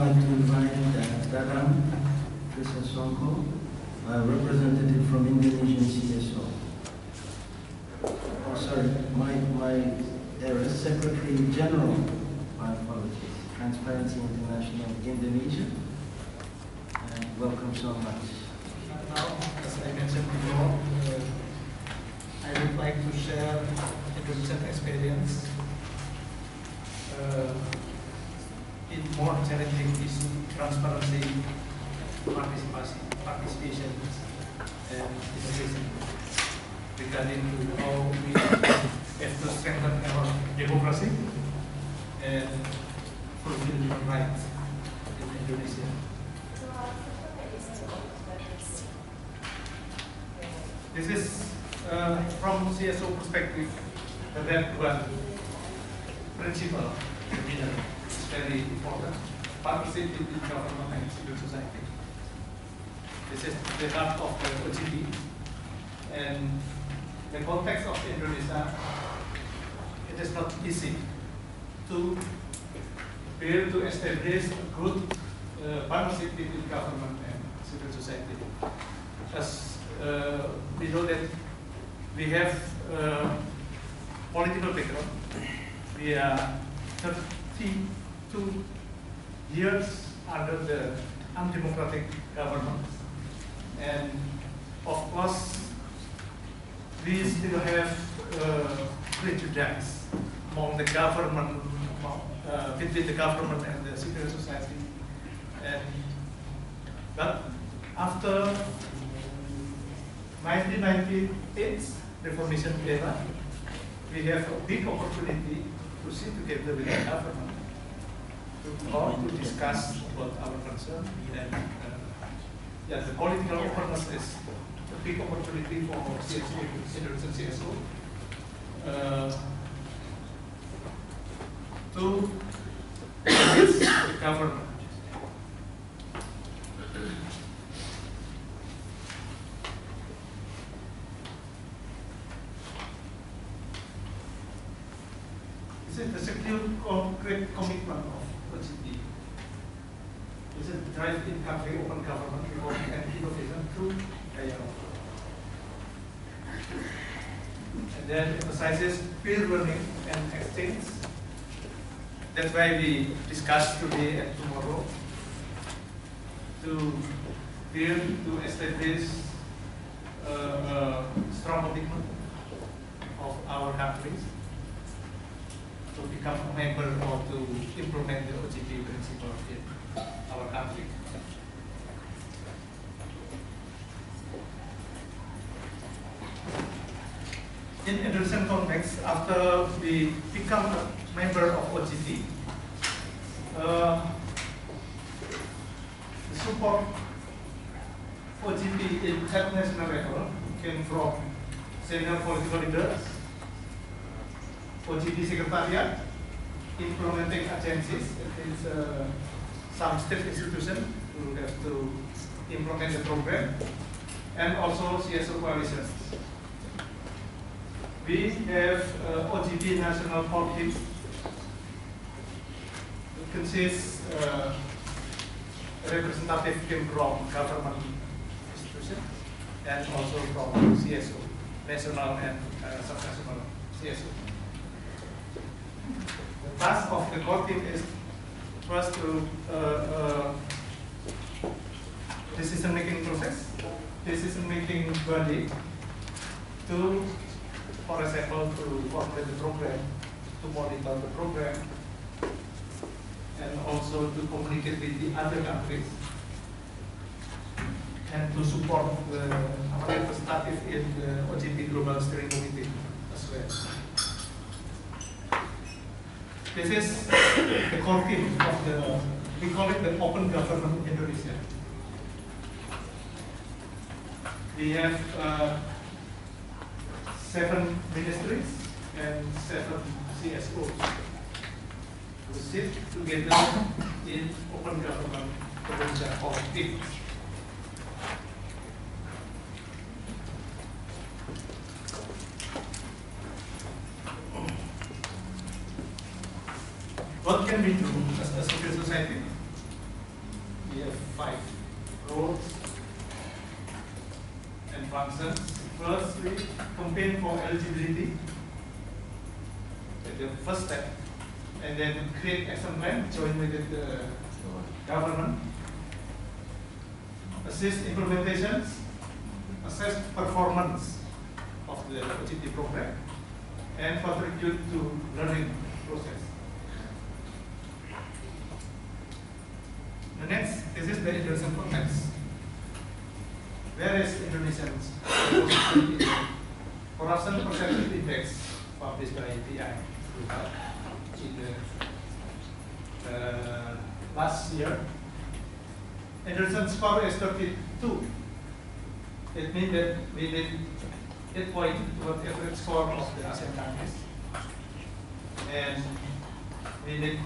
I'd like to invite Dadang Trisasongko, a representative from Indonesian CSO. Oh, sorry, my, my error, Secretary General, my apologies, Transparency International Indonesia. And welcome so much. Now, as I mentioned before, uh, I would like to share Indonesian experience uh, in more challenging issue, transparency, participation, participation, and innovation regarding to how we have to strengthen our democracy and fulfill human rights in Indonesia. This is uh, from CSO perspective, the red one principle is very important. Partnership the government and civil society. This is the heart of the OGP. And the context of Indonesia, it is not easy to build to establish a good uh, partnership between government and civil society. As uh, we know that we have uh, political background. We are 32 years under the undemocratic government. And of course, we still have uh, prejudice among the government, uh, between the government and the civil society. And, but after 1998 reformation era, we have a big opportunity to sit together with the government to talk, to discuss about our concern. And uh, yeah, the political openness is a big opportunity for CSO, Indonesian CSO, uh, to the government. This is the secure concrete commitment of OGP. This is drive in country open government reform and innovation through dialogue. And then emphasizes peer learning and exchange. That's why we discuss today and tomorrow to build, to establish uh, a strong commitment of our countries to become a member or to implement the OGP principle in our country. In Indonesian context, after we become a member of OGP, uh, the support OGP in international level came from senior political leaders, OGP Secretariat, implementing agencies, it is uh, some state institution who have to implement the program, and also CSO coalitions. We have uh, OGP National. It consists uh, representative team from government institution and also from CSO, national and uh, subnational CSO. The task of the core team is first to uh, uh, decision-making process, decision-making body to, for example, to formulate the program, to monitor the program, and also to communicate with the other countries, and to support the representative in the OGP Global Steering Committee as well. This is the core team of the, we call it the Open Government Indonesia. We have uh, seven ministries and seven CSOs who sit together in Open Government or team. What can we do as a civil society we have five roles and functions. First, we campaign for eligibility. That's the first step. And then create action plan, join with the government. Assist implementations, assess performance of the OGP program, and contribute to learning process. The next, this is the Indonesian context. Where is Indonesian's corruption perception index published by TI in the uh, last year? Indonesian score is 32. It means that we need 8 point toward average score of the ASEAN countries. And we need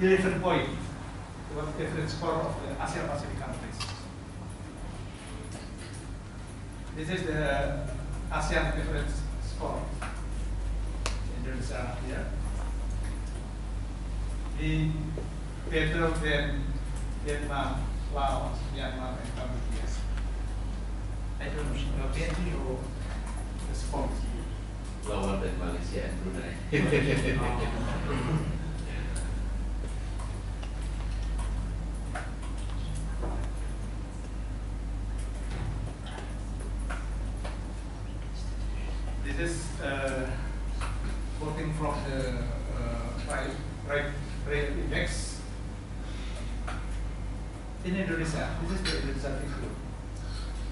11 point toward different score of the ASEAN Pacific countries. This is the ASEAN average score. Indonesia here. We better than Vietnam, Laos, Myanmar, and Cambodia. I don't know, Vietnam or response. lawan dari Malaysia dan Brunei. Oh. This is uh, quoting from the uh, right, right, right index. In Indonesia, this is the Indonesia figure.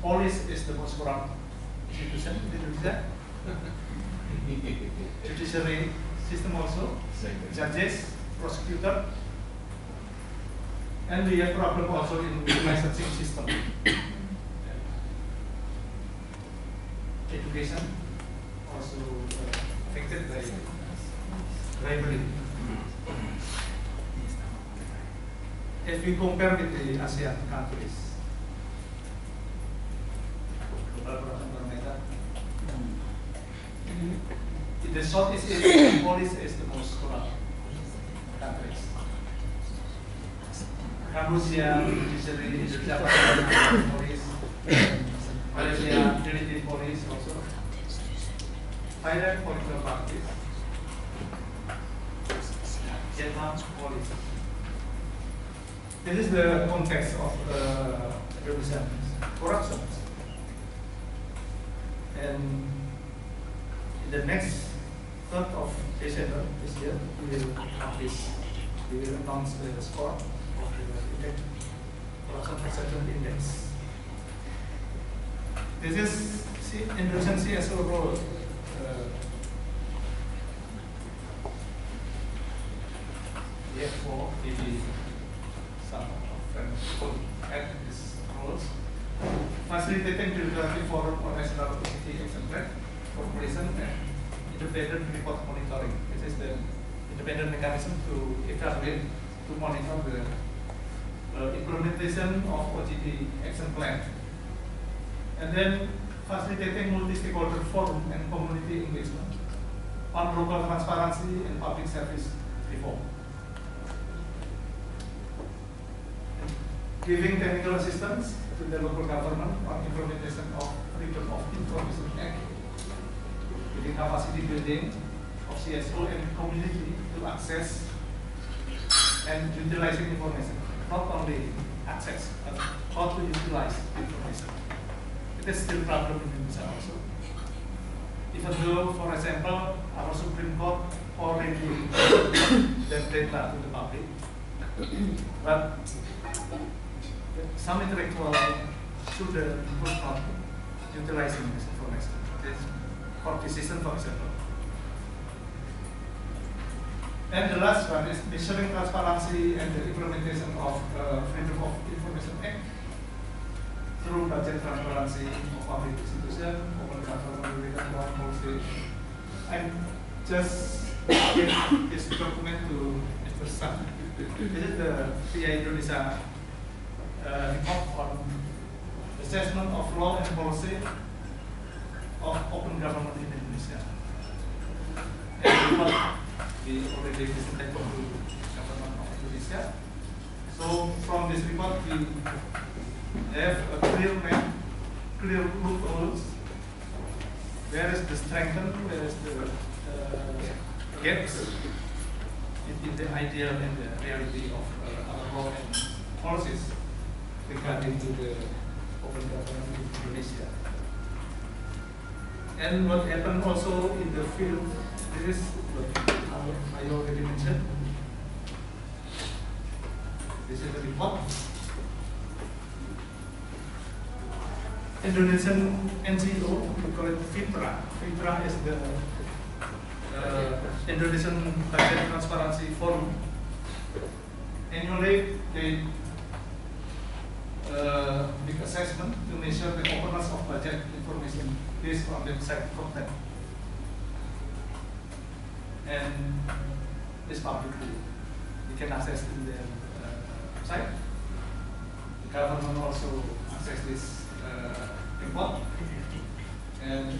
Police is the most corrupt institution in Indonesia. Judiciary system also, judges, prosecutor. And we have problem also in the licensing system. Education also uh, affected by bribery. If we compare with the ASEAN countries, the Southeast Asia, police is the most corrupt countries. Cambodia, judiciary, Indonesia, police, Malaysia, Philippine police also. Political parties. Vietnam, police. This is the context of uh, Indonesian corruption. And in the next 3rd of December this year, we will publish, we will announce the score of the index, corruption perception index. This is C- Indonesian CSO role. Therefore, maybe some of add these roles. Facilitating forum on national obesity action plan, cooperation and independent report monitoring. This is the independent mechanism to evaluate, to monitor the uh, implementation of OGP action plan. And then facilitating multi-stakeholder forum and community engagement on local transparency and public service reform. Giving technical assistance to the local government on implementation of Freedom of Information Act. Giving capacity building of CSO and community to access and utilizing information. Not only access, but how to utilize information. It is still problem in Indonesia also. Even though, for example, our Supreme Court already that data to the public, but some intellectual student was not utilizing this information. This court decision, for example. And the last one is measuring transparency and the implementation of uh, Freedom of Information Act through budget transparency of public institution, open government related law policy. And just give this document to Mr. Sun. This is the TI Indonesia uh, report on assessment of law and policy of open government in Indonesia. And report we already presented to government of Indonesia. So from this report, we have a clear map, clear loopholes. Where is the strengthen, where is the uh, gaps in, the ideal and the reality of uh, our law and policies regarding to the open government in Indonesia. And what happened also in the field, this is what I already mentioned. This is the report. Indonesian NGO, we call it FITRA. FITRA is the uh, Indonesian Budget Transparency Forum. Annually, they uh, assessment to measure the openness of budget information based on website content. And it's publicly, you can access in the uh, website. The government also access this uh, and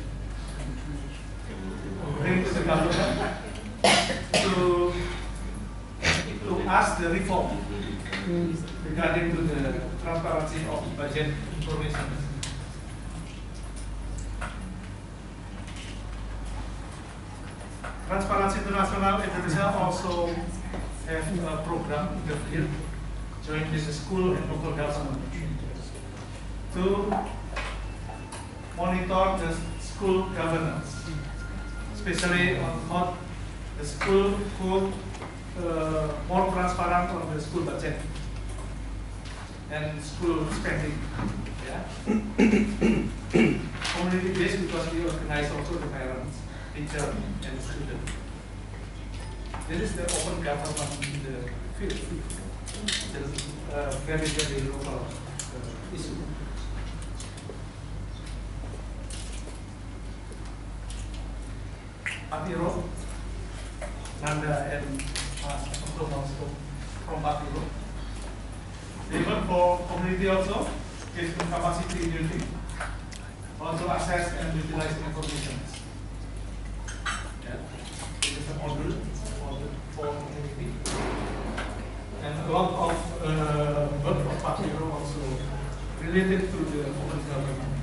to the government to to ask the reform regarding to the transparency of budget information. Transparency International Indonesia also have a program in the field school and local government to monitor the school governance, especially on how the school could uh, more transparent on the school budget and school spending. Yeah. Community based because we organize also the parents, teacher, and student. This is the open government in the field. It is uh, very very local uh, issue. Pattiro, Nanda and Mas Okto also from. They work for community also, is capacity building, also access and utilize information. Yeah. It is an model, model for community. And a lot of uh, work of Pattiro also related to the open government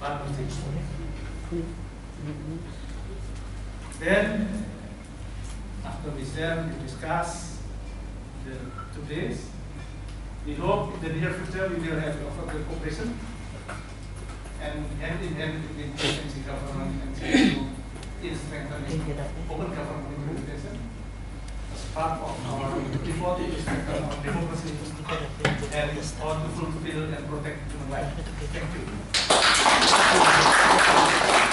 partnership. Then, after we share, we discuss the two days. We hope in the near future we will have a further cooperation and hand in hand between agency government and in strengthening open government implementation as part of our effort to strengthen our democracy and on to fulfill and protect human life. Thank you.